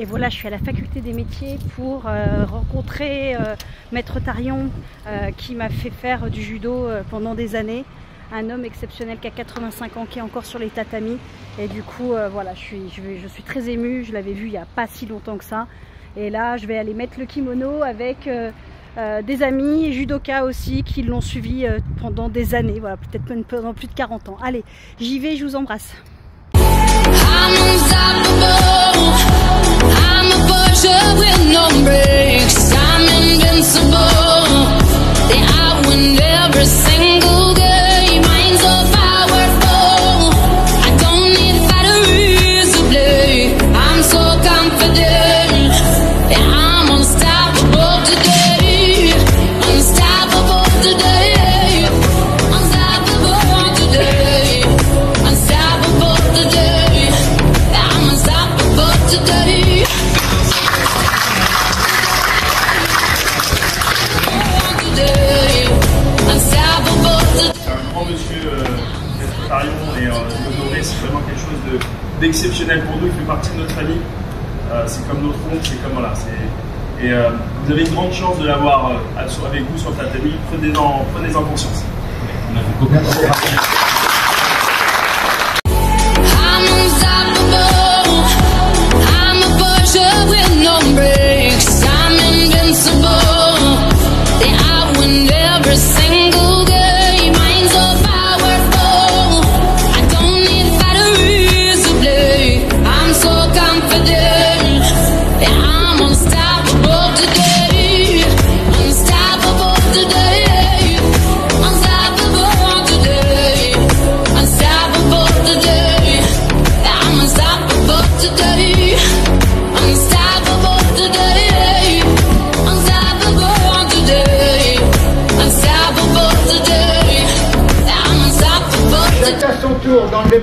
Et voilà, je suis à la faculté des métiers pour euh, rencontrer euh, Maître Tarion euh, qui m'a fait faire du judo pendant des années. Un homme exceptionnel qui a 85 ans, qui est encore sur les tatamis. Et du coup, voilà, je suis, je, je suis très émue. Je l'avais vu il n'y a pas si longtemps que ça. Et là, je vais aller mettre le kimono avec des amis judokas aussi qui l'ont suivi pendant des années. Voilà, peut-être même pendant plus de 40 ans. Allez, j'y vais, je vous embrasse. soldier with no brakes. I'm invincible. Et euh, c'est vraiment quelque chose de- d'exceptionnel pour nous. Il fait partie de notre famille. Euh, c'est comme notre oncle, c'est comme voilà. Et euh, vous avez une grande chance de l'avoir euh, avec vous sur le tatami. Prenez-en prenez conscience.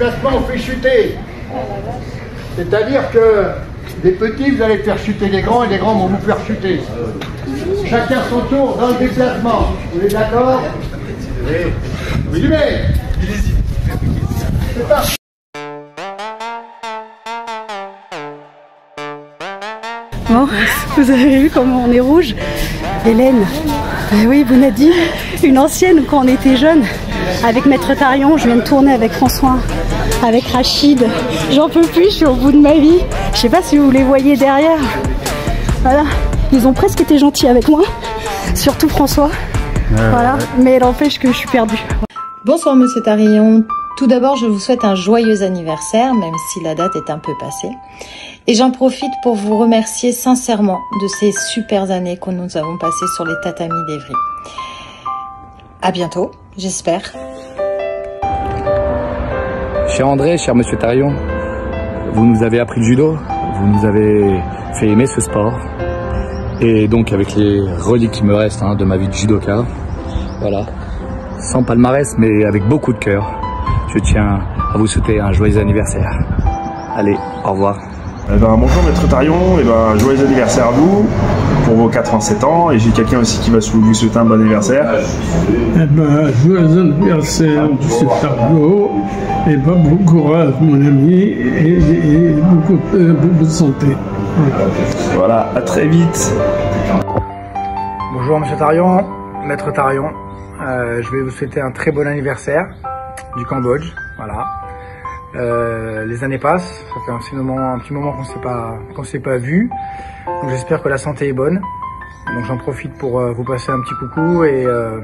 Déplacement, on fait chuter. C'est-à-dire que les petits, vous allez faire chuter les grands et les grands vont vous faire chuter. Chacun son tour dans le déplacement. Vous êtes d'accord Oui. C'est parti. Bon, vous avez vu comment on est rouge? Hélène, eh oui, dit, une ancienne quand on était jeune, avec Maître Tarion, je viens de tourner avec François, avec Rachid. J'en peux plus, je suis au bout de ma vie. Je sais pas si vous les voyez derrière. Voilà, ils ont presque été gentils avec moi, surtout François. Voilà, mais il n'empêche que je suis perdue. Bonsoir Monsieur Tarillon. Tout d'abord, je vous souhaite un joyeux anniversaire, même si la date est un peu passée. Et j'en profite pour vous remercier sincèrement de ces super années que nous avons passées sur les tatamis d'Evry. À bientôt, j'espère. Cher André, cher Monsieur Tarion, vous nous avez appris le judo, vous nous avez fait aimer ce sport. Et donc avec les reliques qui me restent hein, de ma vie de judoka, voilà, sans palmarès mais avec beaucoup de cœur, je tiens à vous souhaiter un joyeux anniversaire. Allez, au revoir. Eh ben, bonjour Maître Tarion, et ben, joyeux anniversaire à vous pour vos 87 ans. Et j'ai quelqu'un aussi qui va vous souhaiter un bon anniversaire. Eh ben, joyeux anniversaire, M. Targot, et ben, bon courage, mon ami, et, et beaucoup, euh, beaucoup de santé. Voilà, à très vite. Bonjour Monsieur Tarion, Maître Tarion. Euh, je vais vous souhaiter un très bon anniversaire du Cambodge. Voilà. Euh, les années passent, ça fait un petit moment, qu'on s'est pas s'est pas vu. Donc j'espère que la santé est bonne. Donc j'en profite pour euh, vous passer un petit coucou et euh,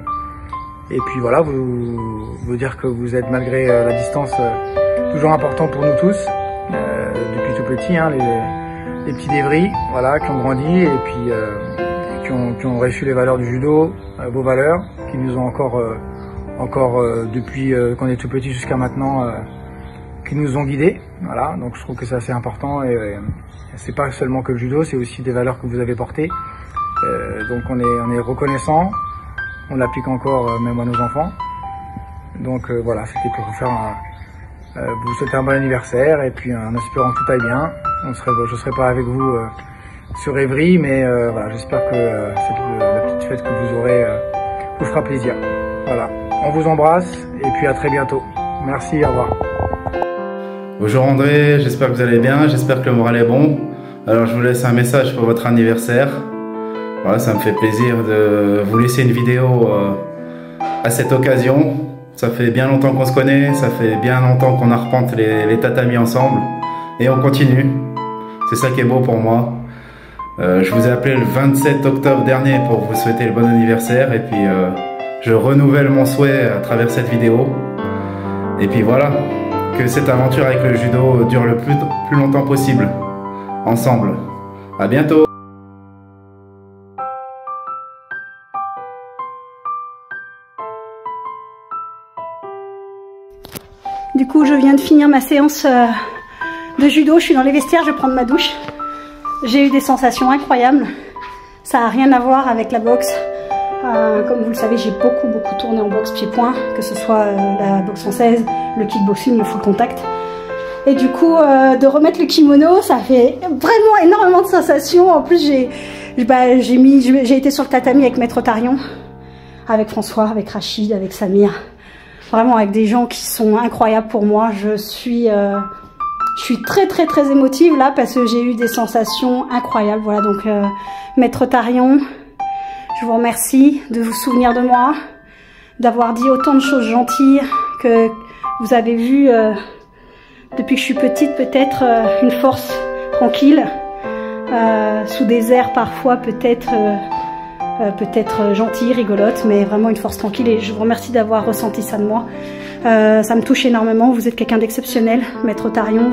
et puis voilà vous dire que vous êtes malgré la distance toujours important pour nous tous depuis tout petit hein, les, petits débris voilà qui ont grandi et puis qui ont, reçu les valeurs du judo, vos valeurs, qui nous ont encore, encore euh, depuis euh, qu'on est tout petit jusqu'à maintenant, euh, qui nous ont guidés. Voilà, donc je trouve que c'est assez important et euh, c'est pas seulement que le judo, c'est aussi des valeurs que vous avez portées. Euh, donc on est, on est reconnaissant, on l'applique encore même à nos enfants. Donc voilà, c'était pour vous faire un, vous souhaiter un bon anniversaire et puis en espérant que tout aille bien. On serait, je serai pas avec vous. sur Évry, mais euh, voilà, j'espère que euh, cette, la petite fête que vous aurez vous fera plaisir. Voilà, on vous embrasse et puis à très bientôt. Merci, au revoir. Bonjour André, j'espère que vous allez bien, j'espère que le moral est bon. Alors je vous laisse un message pour votre anniversaire. Voilà, ça me fait plaisir de vous laisser une vidéo euh, à cette occasion. Ça fait bien longtemps qu'on se connaît, ça fait bien longtemps qu'on arpente les, tatamis ensemble. Et on continue. C'est ça qui est beau pour moi. Euh, je vous ai appelé le 27 octobre dernier pour vous souhaiter le bon anniversaire. Et puis euh, je renouvelle mon souhait à travers cette vidéo. Et puis voilà, que cette aventure avec le judo dure le plus, longtemps possible. Ensemble. À bientôt Du coup, je viens de finir ma séance euh, de judo. Je suis dans les vestiaires, je vais prendre ma douche. J'ai eu des sensations incroyables. Ça n'a rien à voir avec la boxe. Euh, comme vous le savez, j'ai beaucoup beaucoup tourné en boxe pied-point, que ce soit euh, la boxe française, le kickboxing, le full contact. Et du coup, euh, de remettre le kimono, ça fait vraiment énormément de sensations. En plus, j'ai bah, j'ai été sur le tatami avec Maître Tarion, avec François, avec Rachid, avec Samir. Vraiment avec des gens qui sont incroyables pour moi. Je suis, je suis très très très émotive là parce que j'ai eu des sensations incroyables. Voilà donc Maître Tarion, je vous remercie de vous souvenir de moi, d'avoir dit autant de choses gentilles que vous avez vu euh, depuis que je suis petite peut-être euh, une force tranquille, euh, sous des airs parfois peut-être euh, peut-être gentille, rigolote, mais vraiment une force tranquille. Et je vous remercie d'avoir ressenti ça de moi. Ça me touche énormément, vous êtes quelqu'un d'exceptionnel, Maître Tarion,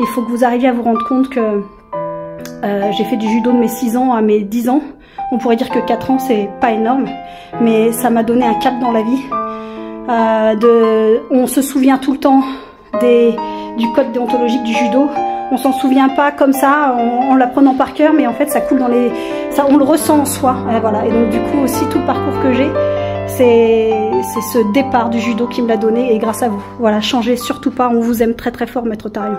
il faut que vous arriviez à vous rendre compte que euh, j'ai fait du judo de mes 6 ans à mes 10 ans. On pourrait dire que 4 ans c'est pas énorme, mais ça m'a donné un cap dans la vie. Euh, on se souvient tout le temps du code déontologique du judo. On s'en souvient pas comme ça en, en l'apprenant par cœur, mais en fait ça coule dans les, ça, on le ressent en soi. Euh, voilà. Et donc du coup aussi tout le parcours que j'ai, c'est c'est ce départ du judo qui me l'a donné et grâce à vous. Voilà, changez surtout pas. On vous aime très très fort, Maître Tarion.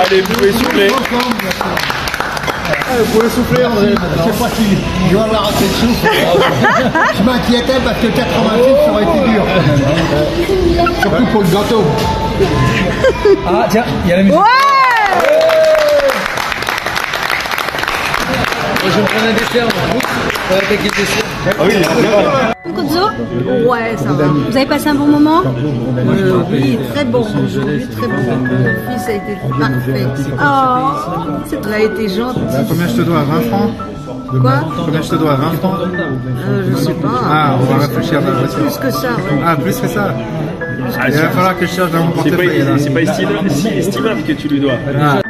Allez, vous pouvez souffler. Ah, Vous pouvez souffler, André. Je sais pas si je vais avoir assez de souffle. Je m'inquiétais parce que 86 ça aurait été dur. Surtout pour le gâteau. Ah, tiens, il y a la musique. Je me prends un dessert, moi. On va attaquer le dessert. Ah oui, Ouais, ça va. Vous avez passé un bon moment Euh, oui, très bon. Aujourd'hui, très bon. Mon fils a été parfait. Oh, Il a été gentil. Combien je te dois 20 francs Quoi Combien je te dois 20 francs euh, Je sais pas. Ah, on va réfléchir dans la voiture. Plus que ça. ouais. Ah, plus que ça Ah, Il va falloir que je cherche dans mon portefeuille. c'est pas estimable que tu lui dois. Ah,